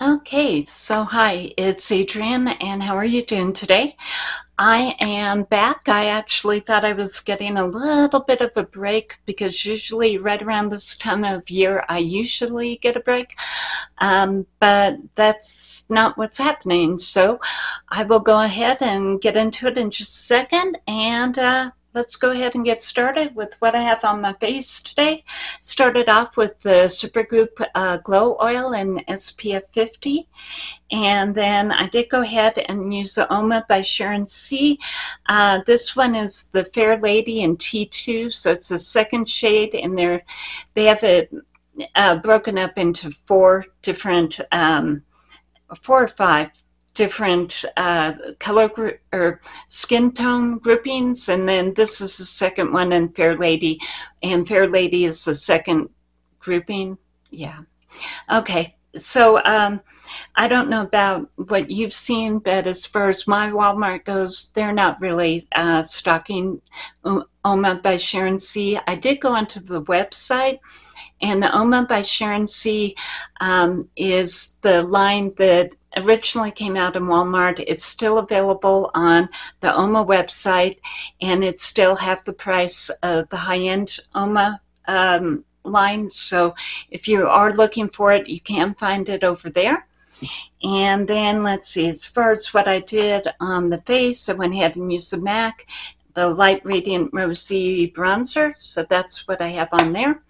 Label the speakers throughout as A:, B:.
A: Okay, so hi, it's Adrienne, and how are you doing today? I am back. I actually thought I was getting a little bit of a break because usually, right around this time of year, I usually get a break, um, but that's not what's happening. So I will go ahead and get into it in just a second and uh, let's go ahead and get started with what I have on my face today. Started off with the Supergoop uh, Glow Oil in SPF 50. And then I did go ahead and use the Uoma by Sharon C. Uh, this one is the Fair Lady in T2, so it's a second shade, and they're, they have it uh, broken up into four different, um, four or five different uh, color group or skin tone groupings. And then this is the second one in Fair Lady. And Fair Lady is the second grouping. Yeah. Okay. So um, I don't know about what you've seen, but as far as my Walmart goes, they're not really uh, stocking Uoma by Sharon C. I did go onto the website and the Uoma by Sharon C um, is the line that originally came out in Walmart. It's still available on the UOMA website, and it's still half the price of the high-end UOMA um, line. So if you are looking for it, you can find it over there. And then let's see, as far as what I did on the face, I went ahead and used the MAC, the Light Radiant Rosy Bronzer. So that's what I have on there.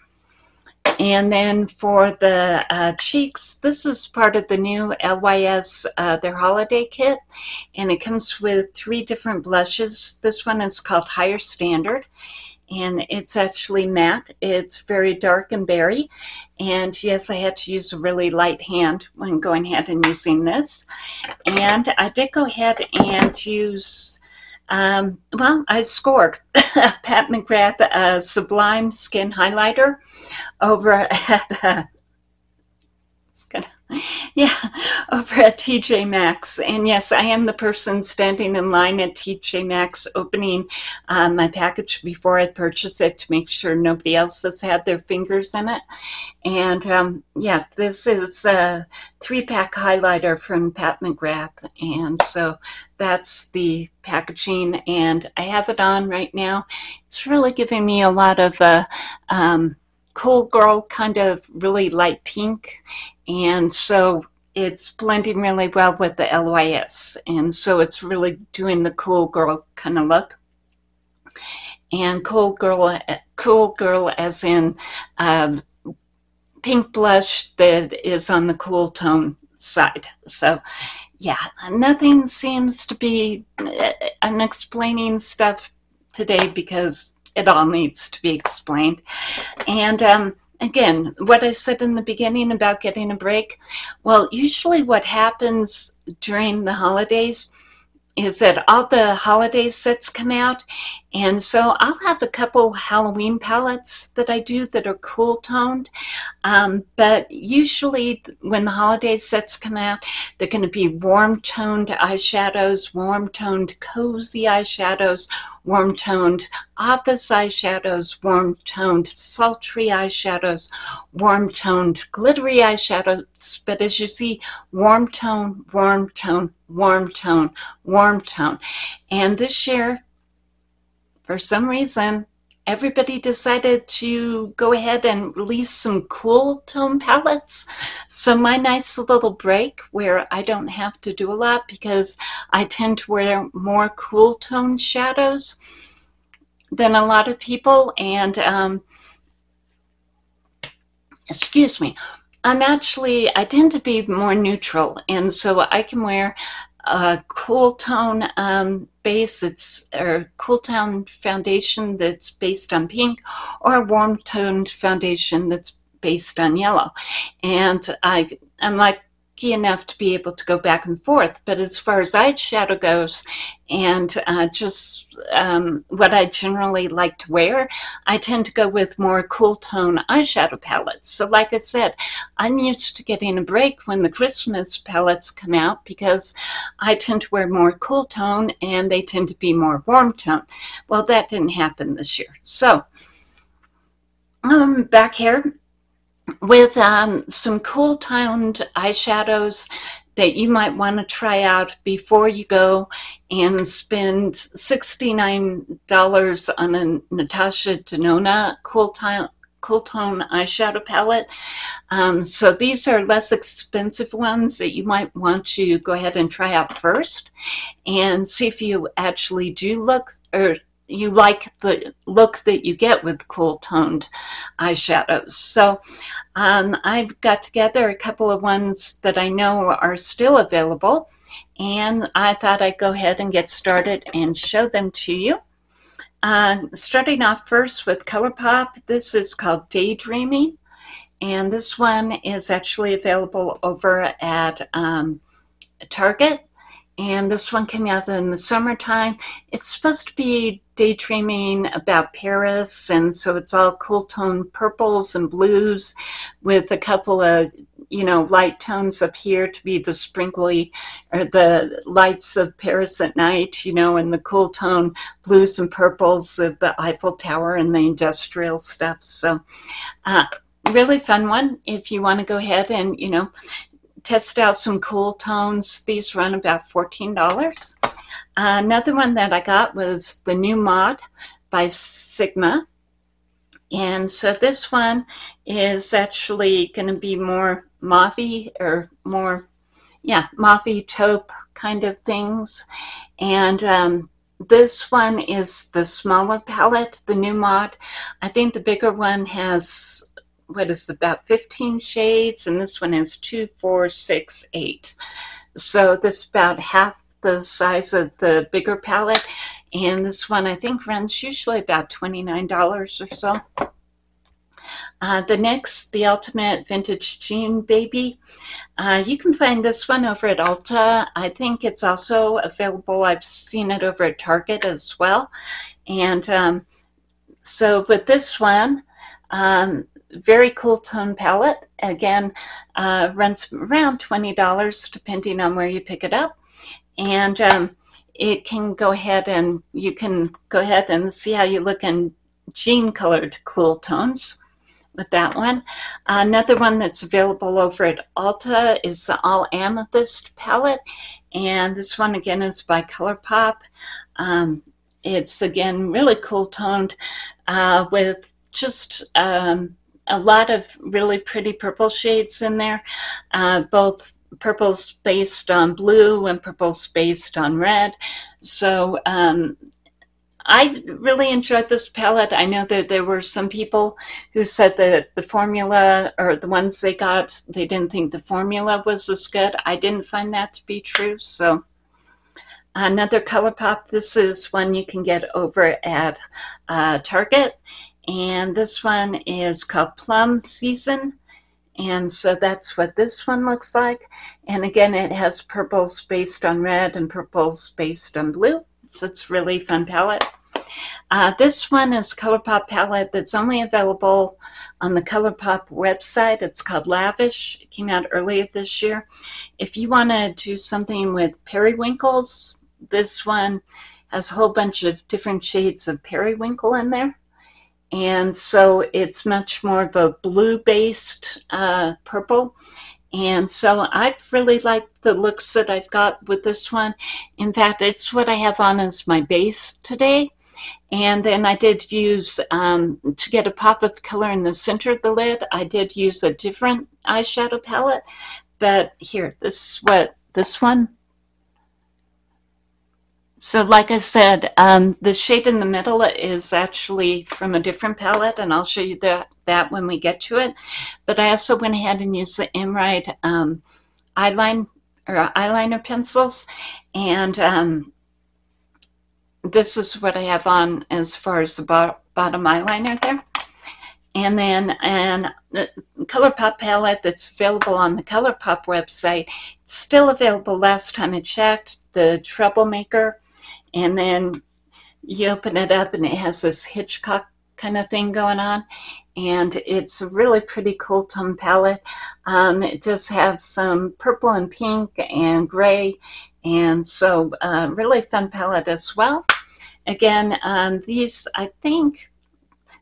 A: And then for the uh, cheeks, this is part of the new LYS, uh, their holiday kit. And it comes with three different blushes. This one is called Higher Standard. And it's actually matte. It's very dark and berry. And yes, I had to use a really light hand when going ahead and using this. And I did go ahead and use um, well, I scored. Pat McGrath Sublime Skin Highlighter over at uh, yeah, over at TJ Maxx. And yes, I am the person standing in line at TJ Maxx opening uh, my package before I purchase it to make sure nobody else has had their fingers in it. And um, yeah, this is a three pack highlighter from Pat McGrath. And so that's the packaging, and I have it on right now. It's really giving me a lot of uh, um, cool girl kind of really light pink. And so it's blending really well with the LYS and so it's really doing the cool girl kind of look. And cool girl cool girl as in uh, pink blush that is on the cool tone side. So yeah nothing seems to be i'm explaining stuff today because it all needs to be explained. And um, again, what I said in the beginning about getting a break, well, usually what happens during the holidays is that all the holiday sets come out. And so I'll have a couple Halloween palettes that I do that are cool toned. Um, but usually when the holiday sets come out, they're going to be warm toned eyeshadows, warm toned cozy eyeshadows, warm toned office eyeshadows, warm toned sultry eyeshadows, warm toned glittery eyeshadows. But as you see, warm tone, warm tone, warm tone, warm tone. And this year, for some reason, everybody decided to go ahead and release some cool tone palettes. So my nice little break where I don't have to do a lot because I tend to wear more cool tone shadows than a lot of people. And, um, excuse me, I'm actually, I tend to be more neutral, and so I can wear a cool tone um, base that's or cool tone foundation that's based on pink, or a warm toned foundation that's based on yellow. And I, I'm like lucky enough to be able to go back and forth. But as far as eyeshadow goes, and uh, just um, what I generally like to wear, I tend to go with more cool tone eyeshadow palettes. So, like I said, I'm used to getting a break when the Christmas palettes come out because I tend to wear more cool tone and they tend to be more warm tone. Well, that didn't happen this year. So, um, back here, with um, some cool toned eyeshadows that you might want to try out before you go and spend $69 on a Natasha Denona cool tone cool tone eyeshadow palette. Um, so these are less expensive ones that you might want to go ahead and try out first and see if you actually do look or you like the look that you get with cool toned eyeshadows. So um, I've got together a couple of ones that I know are still available and I thought I'd go ahead and get started and show them to you. Uh, starting off first with ColourPop, this is called Daydreaming and this one is actually available over at um, Target and this one came out in the summertime. It's supposed to be daydreaming about Paris, and so it's all cool tone purples and blues with a couple of you know light tones up here to be the sprinkly or the lights of Paris at night, you know, and the cool tone blues and purples of the Eiffel Tower and the industrial stuff. So, uh, really fun one if you want to go ahead and you know test out some cool tones. These run about $14. Uh, another one that I got was the new mod by Sigma. And so this one is actually going to be more mauve or more, yeah, mauve taupe kind of things. And um, this one is the smaller palette, the new mod. I think the bigger one has what is about 15 shades, and this one has two, four, six, eight. So this is about half the size of the bigger palette, and this one I think runs usually about $29 or so. Uh, the next, the Ultimate Vintage Jean Baby. Uh, you can find this one over at Ulta. I think it's also available. I've seen it over at Target as well. And um, so with this one, um, very cool tone palette. Again, uh, runs around $20 depending on where you pick it up. And um, it can go ahead and you can go ahead and see how you look in jean colored cool tones with that one. Another one that's available over at Ulta is the All Amethyst palette. And this one again is by ColourPop. Um, it's again really cool toned uh, with just um, a lot of really pretty purple shades in there, uh, both purples based on blue and purples based on red. So um, I really enjoyed this palette. I know that there were some people who said that the formula or the ones they got, they didn't think the formula was as good. I didn't find that to be true. So another ColourPop, this is one you can get over at uh, Target and this one is called Plum Season. And so that's what this one looks like. And again, it has purples based on red and purples based on blue. So it's really fun palette. Uh, this one is ColourPop palette that's only available on the ColourPop website. It's called Lavish. It came out earlier this year. If you want to do something with periwinkles, this one has a whole bunch of different shades of periwinkle in there and so it's much more of a blue based uh, purple and so I've really liked the looks that I've got with this one. In fact, it's what I have on as my base today. And then I did use, um, to get a pop of color in the center of the lid, I did use a different eyeshadow palette. But here, this is what this one so like I said, um, the shade in the middle is actually from a different palette, and I'll show you that, that when we get to it. But I also went ahead and used the Emerald um, eyeline, or eyeliner pencils, and um, this is what I have on as far as the bo bottom eyeliner there. And then an ColourPop palette that's available on the ColourPop website. It's still available last time I checked. The Troublemaker and then you open it up and it has this Hitchcock kind of thing going on and it's a really pretty cool tone palette. Um, it does have some purple and pink and gray and so uh, really fun palette as well. Again, um, these I think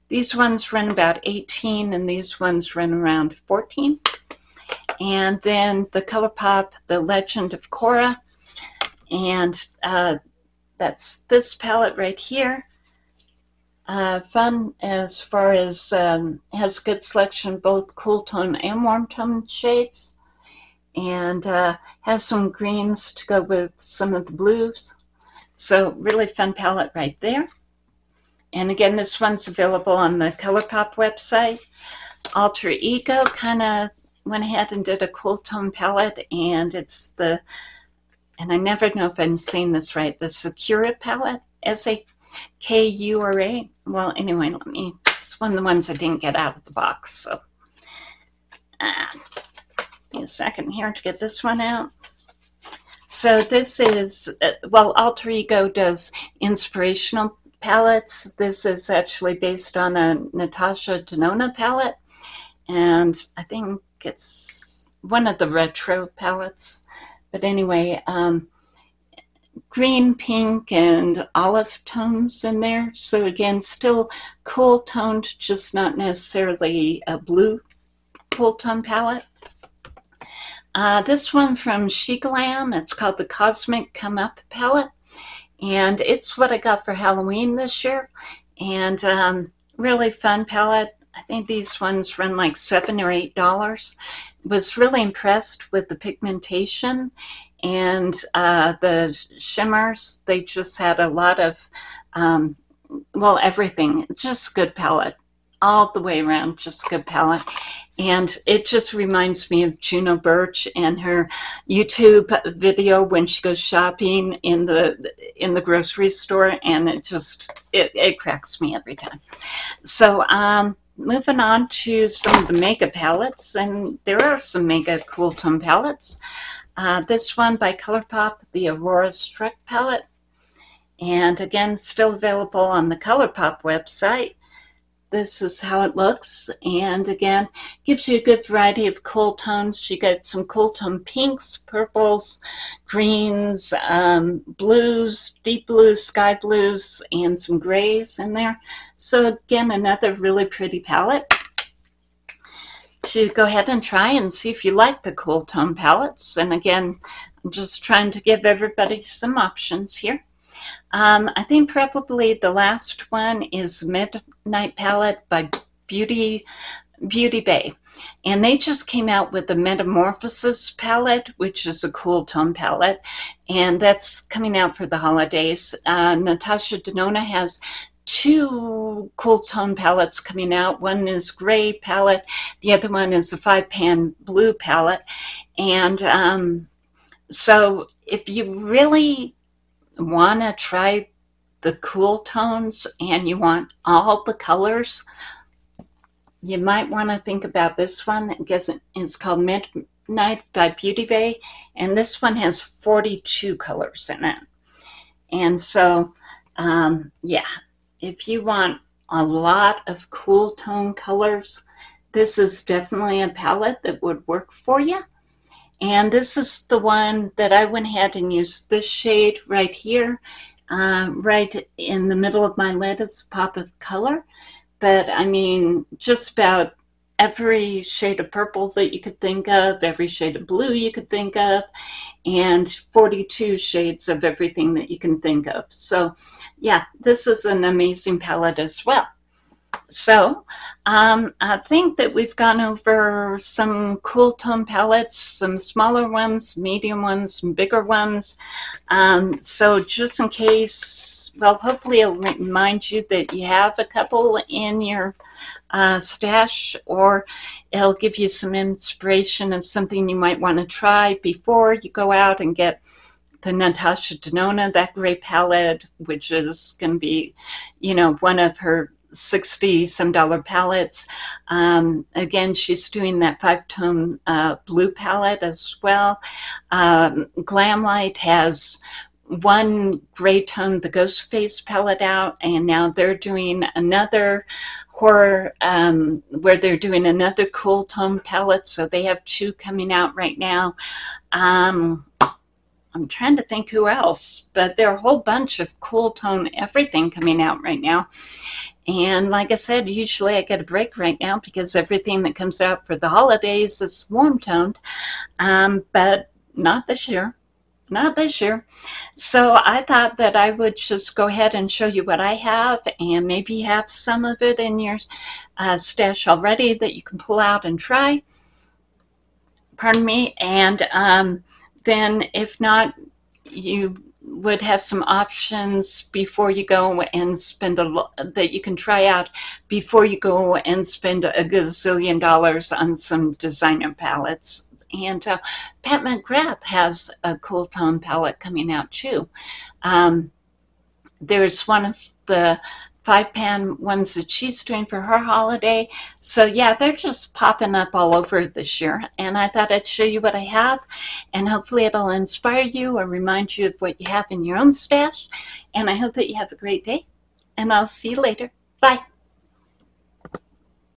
A: these ones run about 18 and these ones run around 14. And then the ColourPop, The Legend of Korra. And uh, that's this palette right here. Uh, fun as far as um, has good selection both cool tone and warm tone shades and uh, has some greens to go with some of the blues. So really fun palette right there. And again, this one's available on the ColourPop website. Alter Ego kind of went ahead and did a cool tone palette, and it's the, and I never know if I'm saying this right, the Sakura palette, S-A-K-U-R-A. Well, anyway, let me, it's one of the ones I didn't get out of the box, so. Uh, a second here to get this one out. So this is, uh, well, Alter Ego does inspirational palettes. This is actually based on a Natasha Denona palette. And I think it's one of the retro palettes. But anyway, um, green, pink, and olive tones in there. So again, still cool toned, just not necessarily a blue cool tone palette. Uh, this one from SHEGLAM, it's called the Cosmic Come Up palette. And it's what I got for Halloween this year. And um, really fun palette. I think these ones run like seven or eight dollars. Was really impressed with the pigmentation and uh, the shimmers. They just had a lot of, um, well, everything. Just good palette all the way around. Just good palette. And it just reminds me of Juno Birch and her YouTube video when she goes shopping in the in the grocery store, and it just it, it cracks me every time. So um, moving on to some of the mega palettes, and there are some mega cool tone palettes. Uh, this one by ColourPop, the Aurora Struck palette. And again, still available on the ColourPop website this is how it looks. And again gives you a good variety of cool tones. You get some cool tone pinks purples greens um, blues deep blues sky blues and some grays in there. So again another really pretty palette. To go ahead and try and see if you like the cool tone palettes. And again I'm just trying to give everybody some options here um, I think probably the last one is Midnight Palette by Beauty Beauty Bay. And they just came out with the Metamorphosis palette, which is a cool tone palette. And that's coming out for the holidays. Uh, Natasha Denona has two cool tone palettes coming out. One is gray palette. The other one is a five pan blue palette. And um, so if you really want to try the cool tones and you want all the colors, you might want to think about this one because it's called Midnight by Beauty Bay, and this one has 42 colors in it. And so, um, yeah, if you want a lot of cool tone colors, this is definitely a palette that would work for you. And this is the one that I went ahead and used this shade right here, uh, right in the middle of my lid. It's a pop of color. But I mean, just about every shade of purple that you could think of, every shade of blue you could think of, and 42 shades of everything that you can think of. So yeah, this is an amazing palette as well. So um, I think that we've gone over some cool tone palettes, some smaller ones, medium ones, some bigger ones. Um, so just in case, well, hopefully it'll remind you that you have a couple in your uh, stash or it'll give you some inspiration of something you might want to try before you go out and get the Natasha Denona, that gray palette, which is going to be, you know, one of her 60 some dollar palettes. Um, again, she's doing that five tone uh, blue palette as well. Um, Glamlite has one gray tone, the Ghost Face palette out, and now they're doing another horror um, where they're doing another cool tone palette. So they have two coming out right now. Um, I'm trying to think who else, but there are a whole bunch of cool tone everything coming out right now. And like I said, usually I get a break right now because everything that comes out for the holidays is warm toned, um, but not this year. Not this year. So I thought that I would just go ahead and show you what I have and maybe have some of it in your uh, stash already that you can pull out and try. Pardon me. And um, then if not, you would have some options before you go and spend a that you can try out before you go and spend a gazillion dollars on some designer palettes. And uh, Pat McGrath has a cool tone palette coming out too. Um, there's one of the five pan ones that she's doing for her holiday. So yeah, they're just popping up all over this year. And I thought I'd show you what I have and hopefully it'll inspire you or remind you of what you have in your own stash. And I hope that you have a great day and I'll see you later. Bye.